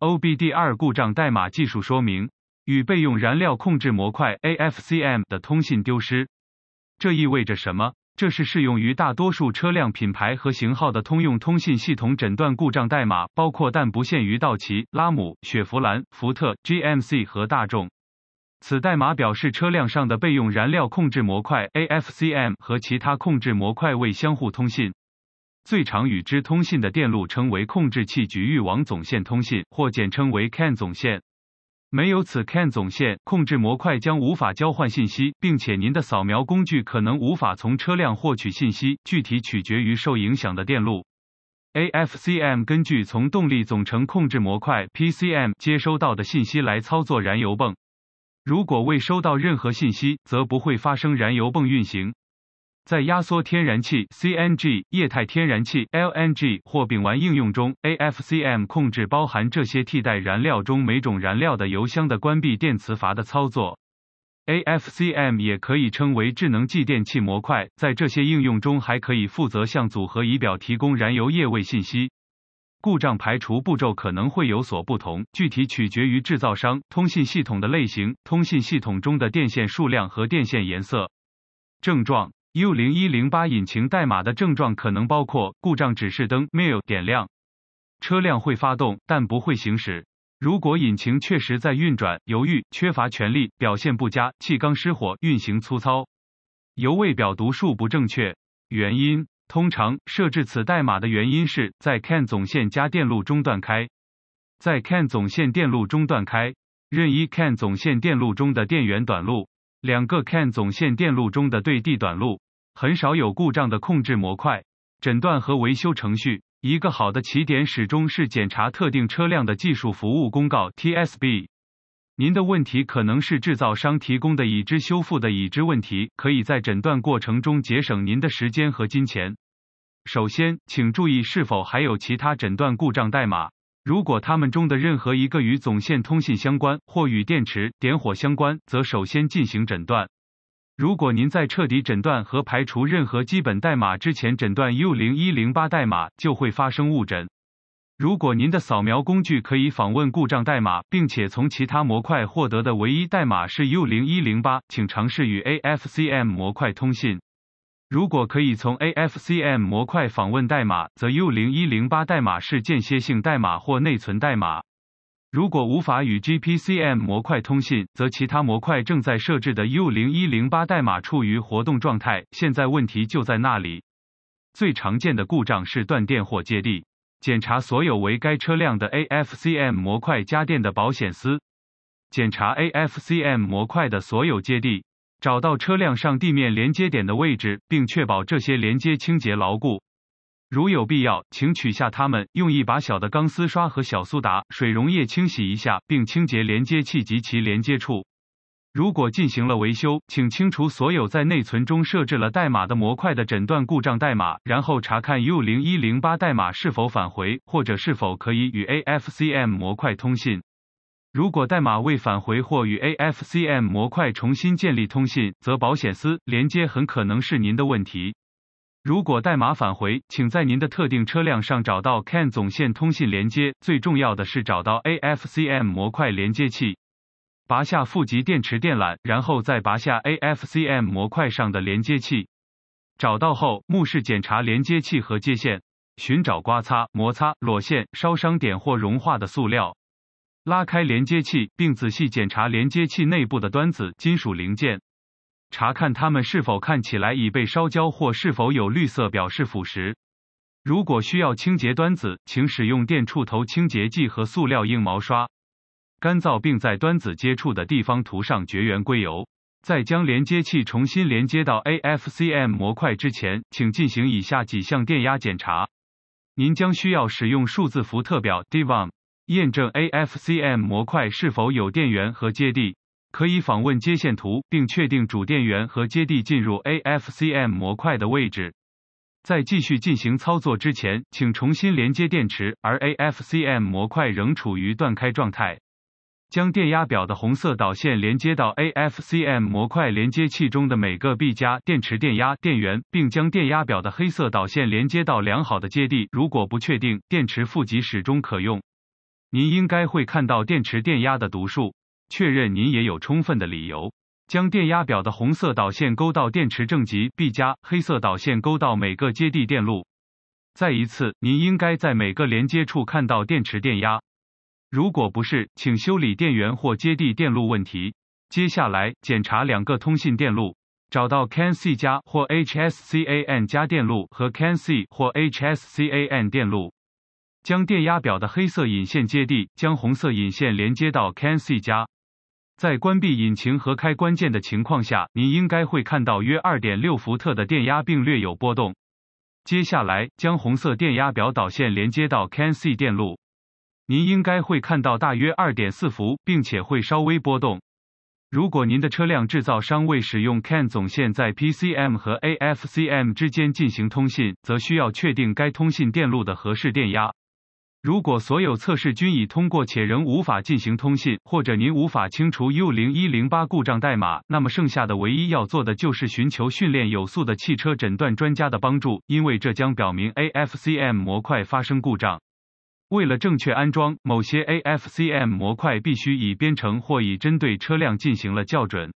OBD2 故障代码技术说明与备用燃料控制模块 AFCM 的通信丢失。这意味着什么？这是适用于大多数车辆品牌和型号的通用通信系统诊断故障代码，包括但不限于道奇、拉姆、雪佛兰、福特、GMC 和大众。此代码表示车辆上的备用燃料控制模块 AFCM 和其他控制模块未相互通信。最常与之通信的电路称为控制器局域网总线通信，或简称为 CAN 总线。没有此 CAN 总线，控制模块将无法交换信息，并且您的扫描工具可能无法从车辆获取信息，具体取决于受影响的电路。AFCM 根据从动力总成控制模块 PCM 接收到的信息来操作燃油泵。如果未收到任何信息，则不会发生燃油泵运行。在压缩天然气 （CNG）、液态天然气 （LNG） 或丙烷应用中，AFCM 控制包含这些替代燃料中每种燃料的油箱的关闭电磁阀的操作。AFCM 也可以称为智能继电器模块，在这些应用中还可以负责向组合仪表提供燃油液位信息。故障排除步骤可能会有所不同，具体取决于制造商、通信系统的类型、通信系统中的电线数量和电线颜色。症状。U 零一零八引擎代码的症状可能包括故障指示灯 MIL 点亮，车辆会发动但不会行驶。如果引擎确实在运转，犹豫，缺乏权力，表现不佳，气缸失火，运行粗糙，油位表读数不正确。原因通常设置此代码的原因是在 CAN 总线加电路中断开，在 CAN 总线电路中断开，任意 CAN 总线电路中的电源短路。两个 CAN 总线电路中的对地短路，很少有故障的控制模块。诊断和维修程序，一个好的起点始终是检查特定车辆的技术服务公告 TSB。您的问题可能是制造商提供的已知修复的已知问题，可以在诊断过程中节省您的时间和金钱。首先，请注意是否还有其他诊断故障代码。如果它们中的任何一个与总线通信相关，或与电池点火相关，则首先进行诊断。如果您在彻底诊断和排除任何基本代码之前诊断 U 零一零八代码，就会发生误诊。如果您的扫描工具可以访问故障代码，并且从其他模块获得的唯一代码是 U 零一零八，请尝试与 AFCM 模块通信。如果可以从 AFCM 模块访问代码，则 U 零一零八代码是间歇性代码或内存代码。如果无法与 GPCM 模块通信，则其他模块正在设置的 U 零一零八代码处于活动状态。现在问题就在那里。最常见的故障是断电或接地。检查所有为该车辆的 AFCM 模块加电的保险丝。检查 AFCM 模块的所有接地。找到车辆上地面连接点的位置，并确保这些连接清洁牢固。如有必要，请取下它们，用一把小的钢丝刷和小苏打水溶液清洗一下，并清洁连接器及其连接处。如果进行了维修，请清除所有在内存中设置了代码的模块的诊断故障代码，然后查看 U 零一零八代码是否返回，或者是否可以与 AFCM 模块通信。如果代码未返回或与 AFCM 模块重新建立通信，则保险丝连接很可能是您的问题。如果代码返回，请在您的特定车辆上找到 CAN 总线通信连接。最重要的是找到 AFCM 模块连接器，拔下负极电池电缆，然后再拔下 AFCM 模块上的连接器。找到后，目视检查连接器和接线，寻找刮擦、摩擦、裸线、烧伤点或融化的塑料。拉开连接器，并仔细检查连接器内部的端子、金属零件，查看它们是否看起来已被烧焦或是否有绿色表示腐蚀。如果需要清洁端子，请使用电触头清洁剂和塑料硬毛刷，干燥并在端子接触的地方涂上绝缘硅油。在将连接器重新连接到 AFCM 模块之前，请进行以下几项电压检查。您将需要使用数字伏特表 DVOM。验证 AFCM 模块是否有电源和接地，可以访问接线图，并确定主电源和接地进入 AFCM 模块的位置。在继续进行操作之前，请重新连接电池，而 AFCM 模块仍处于断开状态。将电压表的红色导线连接到 AFCM 模块连接器中的每个 B 加电池电压电源，并将电压表的黑色导线连接到良好的接地。如果不确定，电池负极始终可用。您应该会看到电池电压的读数，确认您也有充分的理由将电压表的红色导线勾到电池正极 B 加，黑色导线勾到每个接地电路。再一次，您应该在每个连接处看到电池电压。如果不是，请修理电源或接地电路问题。接下来，检查两个通信电路，找到 CAN C 加或 HSCAN 加电路和 CAN C 或 HSCAN 电路。将电压表的黑色引线接地，将红色引线连接到 CAN C 加。在关闭引擎和开关键的情况下，您应该会看到约2.6伏特的电压，并略有波动。接下来，将红色电压表导线连接到 CAN C 电路，您应该会看到大约2.4伏，并且会稍微波动。如果您的车辆制造商未使用 CAN 总线在 PCM 和 AFCM 之间进行通信，则需要确定该通信电路的合适电压。如果所有测试均已通过且仍无法进行通信，或者您无法清除 U0108 故障代码，那么剩下的唯一要做的就是寻求训练有素的汽车诊断专家的帮助，因为这将表明 AFCM 模块发生故障。为了正确安装某些 AFCM 模块，必须已编程或已针对车辆进行了校准。